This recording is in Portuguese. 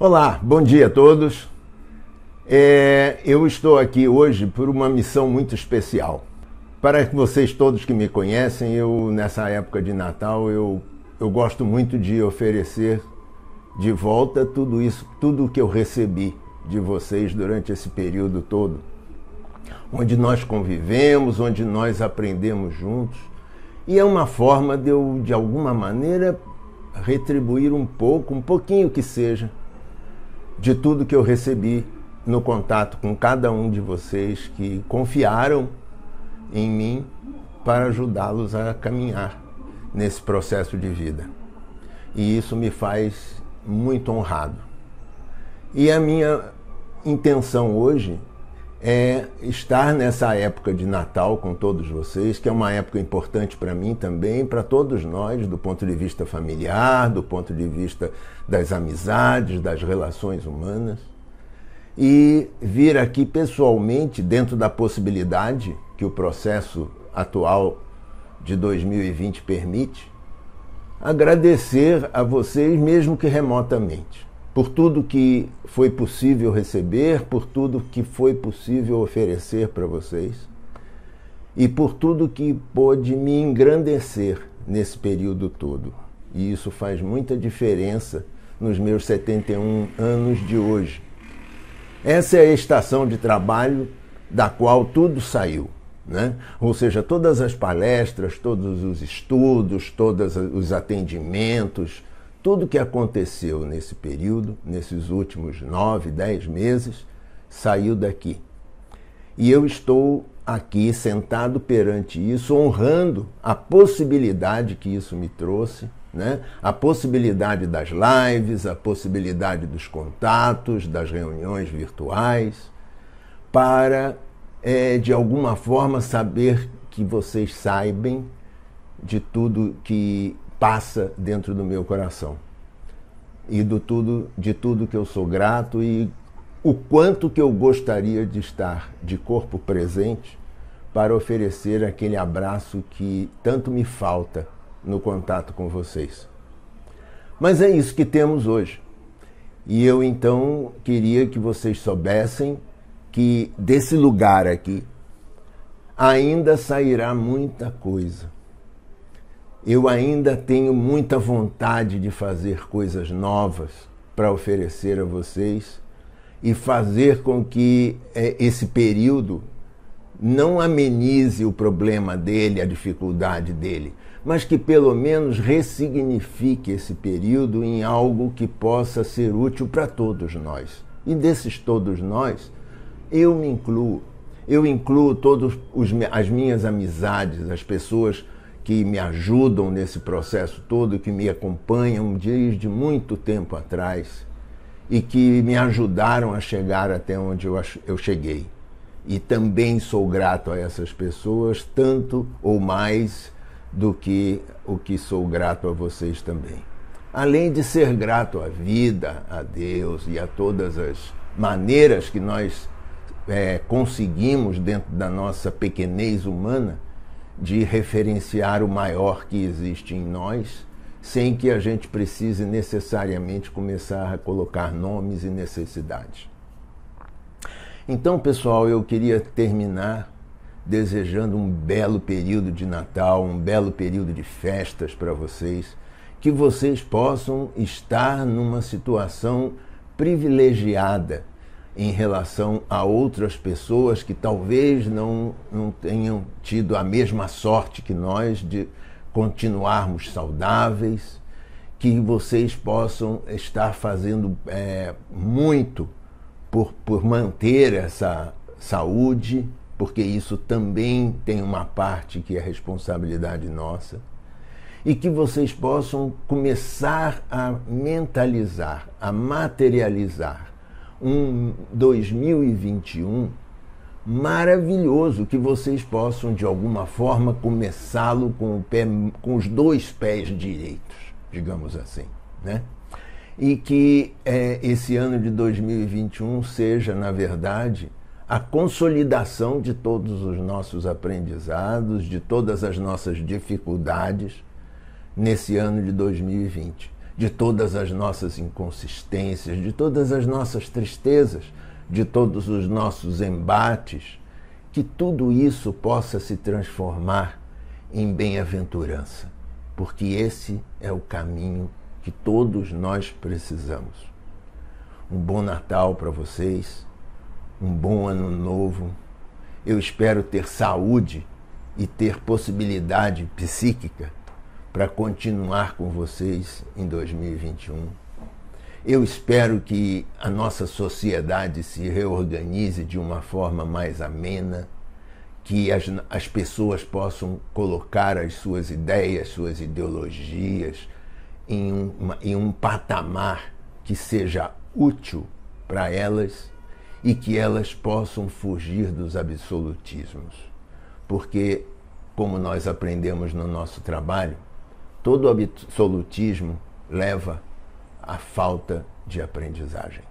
Olá, bom dia a todos. É, eu estou aqui hoje por uma missão muito especial. Para vocês todos que me conhecem, eu nessa época de Natal eu, eu gosto muito de oferecer de volta tudo isso, tudo que eu recebi de vocês durante esse período todo, onde nós convivemos, onde nós aprendemos juntos. E é uma forma de eu, de alguma maneira, retribuir um pouco, um pouquinho que seja, de tudo que eu recebi no contato com cada um de vocês que confiaram em mim para ajudá-los a caminhar nesse processo de vida. E isso me faz muito honrado. E a minha intenção hoje é estar nessa época de Natal com todos vocês, que é uma época importante para mim também, para todos nós, do ponto de vista familiar, do ponto de vista das amizades, das relações humanas. E vir aqui pessoalmente, dentro da possibilidade que o processo atual de 2020 permite, agradecer a vocês, mesmo que remotamente por tudo que foi possível receber, por tudo que foi possível oferecer para vocês e por tudo que pôde me engrandecer nesse período todo. E isso faz muita diferença nos meus 71 anos de hoje. Essa é a estação de trabalho da qual tudo saiu. Né? Ou seja, todas as palestras, todos os estudos, todos os atendimentos, tudo que aconteceu nesse período, nesses últimos nove, dez meses, saiu daqui. E eu estou aqui sentado perante isso, honrando a possibilidade que isso me trouxe, né? a possibilidade das lives, a possibilidade dos contatos, das reuniões virtuais, para, é, de alguma forma, saber que vocês saibam de tudo que passa dentro do meu coração. E do tudo, de tudo que eu sou grato e o quanto que eu gostaria de estar de corpo presente para oferecer aquele abraço que tanto me falta no contato com vocês. Mas é isso que temos hoje. E eu então queria que vocês soubessem que desse lugar aqui ainda sairá muita coisa eu ainda tenho muita vontade de fazer coisas novas para oferecer a vocês e fazer com que é, esse período não amenize o problema dele, a dificuldade dele, mas que pelo menos ressignifique esse período em algo que possa ser útil para todos nós. E desses todos nós, eu me incluo. Eu incluo todas as minhas amizades, as pessoas que me ajudam nesse processo todo, que me acompanham desde muito tempo atrás e que me ajudaram a chegar até onde eu, eu cheguei. E também sou grato a essas pessoas, tanto ou mais do que o que sou grato a vocês também. Além de ser grato à vida, a Deus e a todas as maneiras que nós é, conseguimos dentro da nossa pequenez humana, de referenciar o maior que existe em nós, sem que a gente precise necessariamente começar a colocar nomes e necessidades. Então, pessoal, eu queria terminar desejando um belo período de Natal, um belo período de festas para vocês, que vocês possam estar numa situação privilegiada em relação a outras pessoas que talvez não, não tenham tido a mesma sorte que nós de continuarmos saudáveis, que vocês possam estar fazendo é, muito por, por manter essa saúde, porque isso também tem uma parte que é responsabilidade nossa, e que vocês possam começar a mentalizar, a materializar um 2021 maravilhoso que vocês possam de alguma forma começá-lo com com os dois pés direitos, digamos assim, né? E que é, esse ano de 2021 seja, na verdade, a consolidação de todos os nossos aprendizados, de todas as nossas dificuldades nesse ano de 2020 de todas as nossas inconsistências, de todas as nossas tristezas, de todos os nossos embates, que tudo isso possa se transformar em bem-aventurança, porque esse é o caminho que todos nós precisamos. Um bom Natal para vocês, um bom Ano Novo. Eu espero ter saúde e ter possibilidade psíquica para continuar com vocês em 2021. Eu espero que a nossa sociedade se reorganize de uma forma mais amena, que as, as pessoas possam colocar as suas ideias, suas ideologias em um, em um patamar que seja útil para elas e que elas possam fugir dos absolutismos. Porque, como nós aprendemos no nosso trabalho, todo absolutismo leva à falta de aprendizagem.